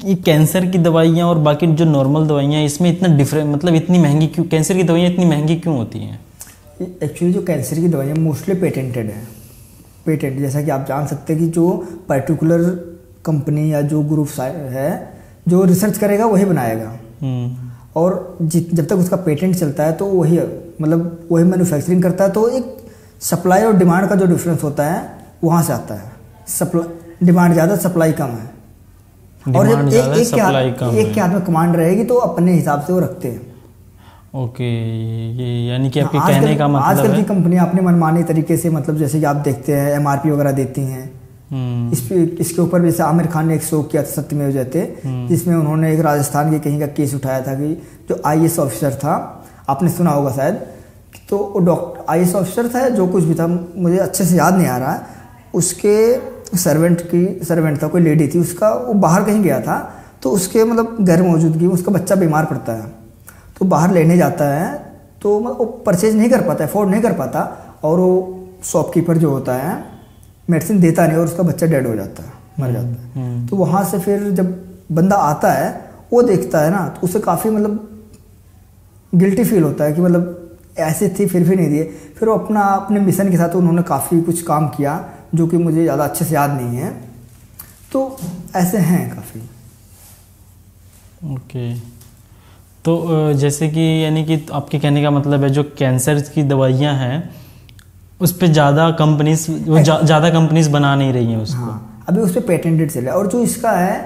ये कैंसर की दवाइयाँ और बाकी जो नॉर्मल दवाइयाँ इसमें इतना डिफरेंट मतलब इतनी महँगी क्यों कैंसर की दवाइयाँ इतनी महँगी क्यों होती हैं? एक्चुअली जो कैंसर की दवाइयाँ मोस्टली पेटेंटेड है। पेटेंट जैसा कि आप जान सकते हैं कि जो पर्टिकुलर कंपनी या जो ग्रुप है जो रिसर्च करेगा वही बनाएगा। हम्म, और जब तक उसका पेटेंट चलता है तो वही मतलब वही मैन्युफैक्चरिंग करता है तो एक सप्लाई और डिमांड का जो डिफरेंस होता है वहाँ से आता है। सप्लाई डिमांड ज़्यादा सप्लाई कम है। और जब एक एक के हाथ कम एक के हाथ में कमांड रहेगी तो अपने हिसाब से वो रखते हैं। ओके ये यानी कि आपके कहने का मतलब आजकल की कंपनियाँ अपने मनमानी तरीके से मतलब जैसे कि आप देखते हैं एमआरपी वगैरह देती हैं। हम्म, इस पे इसके ऊपर जैसे आमिर खान ने एक शो किया था सत्यमेव जयते हम्म। जिसमें उन्होंने एक राजस्थान के कहीं का केस उठाया था कि जो आईएएस ऑफिसर था आपने सुना होगा शायद तो वो डॉक्टर आईएएस ऑफिसर था जो कुछ भी था मुझे अच्छे से याद नहीं आ रहा है उसके सर्वेंट की सर्वेंट था कोई लेडी थी उसका वो बाहर कहीं गया था तो उसके मतलब गैर मौजूदगी में उसका बच्चा बीमार पड़ता है। तो बाहर लेने जाता है तो मतलब वो परचेज नहीं कर पाता अफोर्ड नहीं कर पाता और वो शॉपकीपर जो होता है मेडिसिन देता नहीं और उसका बच्चा डेड हो जाता है मर जाता है। हम्म, तो वहाँ से फिर जब बंदा आता है वो देखता है ना तो उसे काफ़ी मतलब गिल्टी फील होता है कि मतलब ऐसे थी फिर भी नहीं दिए। फिर वो अपना अपने मिशन के साथ उन्होंने काफ़ी कुछ काम किया जो कि मुझे ज़्यादा अच्छे से याद नहीं है। तो ऐसे हैं काफ़ी। ओके। तो जैसे कि यानी कि आपके कहने का मतलब है जो कैंसर की दवाइयाँ हैं उस पर ज़्यादा कंपनीज़ वो ज़्यादा कंपनीज़ बना नहीं रही हैं उसको। हाँ अभी उस पर पेटेंटेड चल रहा है। और जो इसका है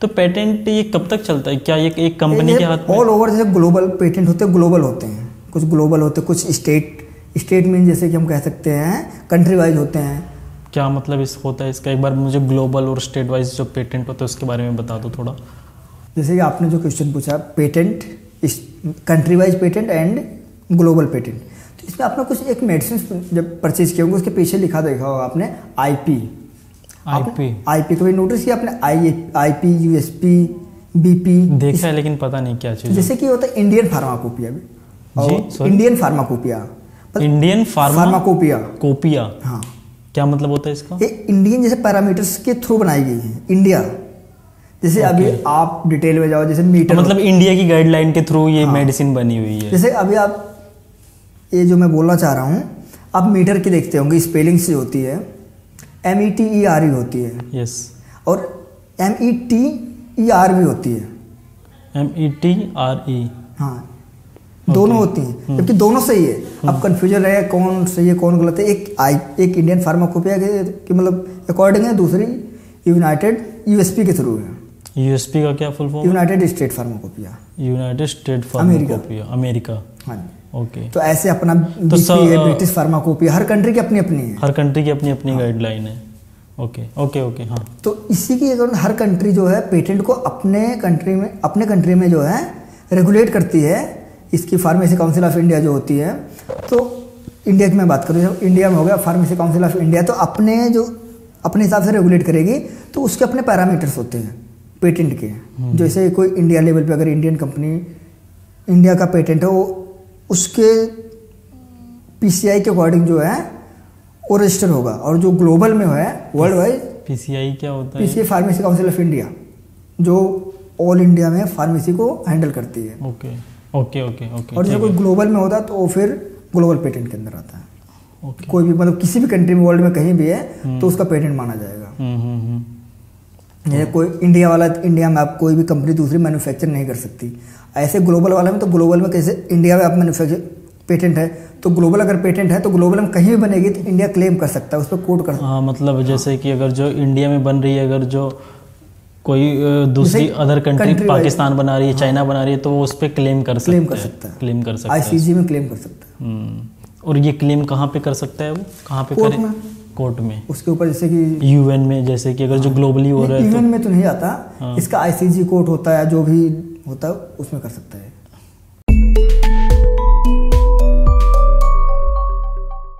तो पेटेंट ये कब तक चलता है? क्या ये एक कंपनी के हाथ में? ऑल ओवर जैसे ग्लोबल पेटेंट होते हैं ग्लोबल होते हैं। कुछ ग्लोबल होते हैं कुछ स्टेट स्टेट में जैसे कि हम कह सकते हैं कंट्री वाइज होते हैं। क्या मतलब इस होता है? इसका एक बार मुझे ग्लोबल और स्टेट वाइज जो पेटेंट होता है उसके बारे में बता दो थोड़ा। जैसे कि आपने जो क्वेश्चन पूछा पेटेंट इस country wise patent and global patent तो इसमें आपने कुछ एक मेडिसिन जब परचेज किए होंगे उसके पीछे लिखा देखा होगा आपने आईपी आईपी आईपी कभी नोटिस किया आपने? आई आईपी यूएसपी बीपी देखा है लेकिन पता नहीं क्या चीज़ जैसे कि होता है इंडियन फार्माकोपिया भी? Indian pharmacopoeia Indian pharma pharmacopoeia कोपिया हाँ। क्या मतलब होता है इसका? ये इंडियन जैसे पैरामीटर्स के थ्रू बनाई गई है इंडिया जैसे okay. अभी आप डिटेल में जाओ जैसे मीटर तो मतलब इंडिया की गाइडलाइन के थ्रू ये हाँ। मेडिसिन बनी हुई है। जैसे अभी आप ये जो मैं बोलना चाह रहा हूँ आप मीटर की देखते होंगे स्पेलिंग से होती है M E T E R E होती है। Yes yes. और M E T E R भी होती है। M E T R E हाँ। दोनों होती हैं जबकि दोनों सही है। अब कंफ्यूजन रहे कौन सही है कौन गलत है एक आई एक इंडियन फार्माकोपिया के, के मतलब अकॉर्डिंग है दूसरी यूनाइटेड यूएसपी के थ्रू है। यूएसपी का क्या full form United State pharmacopoeia United State pharmacopoeia America हाँ ओके तो ऐसे अपना तो है ब्रिटिश फार्माकोपिया हर कंट्री की अपनी अपनी है। हर कंट्री की अपनी अपनी गाइडलाइन है। ओके ओके ओके हाँ। तो इसी की अगर हर कंट्री जो है पेटेंट को अपने कंट्री में अपने कंट्री में जो है रेगुलेट करती है इसकी फार्मेसी काउंसिल ऑफ़ इंडिया जो होती है तो इंडिया की मैं बात करूँ जब इंडिया में हो गया फार्मेसी काउंसिल ऑफ़ इंडिया तो अपने जो अपने हिसाब से रेगुलेट करेगी तो उसके अपने पैरामीटर्स होते हैं पेटेंट के। जैसे कोई इंडिया लेवल पे अगर इंडियन कंपनी इंडिया का पेटेंट है वो उसके पीसीआई के अकॉर्डिंग जो है वो रजिस्टर होगा। और जो ग्लोबल में है वर्ल्ड वाइड पीसीआई क्या होता है? PCA pharmacy council of India जो ऑल इंडिया में फार्मेसी को हैंडल करती है। Okay okay okay okay. और ठीक कोई ग्लोबल में होता है तो फिर ग्लोबल पेटेंट के अंदर आता है। ओके। कोई भी मतलब किसी भी कंट्री में वर्ल्ड में कहीं भी है तो उसका पेटेंट माना जाएगा। हम्म हम्म हम्म। जैसे कोई इंडिया वाला इंडिया में आप कोई भी कंपनी दूसरी मैन्युफैक्चर नहीं कर सकती। ऐसे ग्लोबल वाला में तो ग्लोबल में कैसे इंडिया में आप मैन्युफैक्चर पेटेंट है। तो ग्लोबल अगर पेटेंट है तो ग्लोबल में कहीं भी बनेगी तो इंडिया क्लेम कर सकता है उस पर कोड कर सकता हाँ मतलब जैसे कि अगर जो इंडिया में बन रही है अगर जो कोई दूसरी अदर कंट्री पाकिस्तान बना रही है चाइना बना रही है तो वो उस पर क्लेम कर सकता क्लेम कर सकता है। क्लेम कर सकता है। आईसीजी में क्लेम कर सकता है। और ये क्लेम कहाँ पे कर सकता है वो? कहाँ पे कोर्ट करे? में। कोर्ट में। उसके ऊपर जैसे कि यूएन में जैसे कि अगर जो ग्लोबली हो रहा है यूएन तो में तो नहीं आता। हाँ। इसका आईसीजी कोर्ट होता है जो भी होता है उसमें कर सकता है।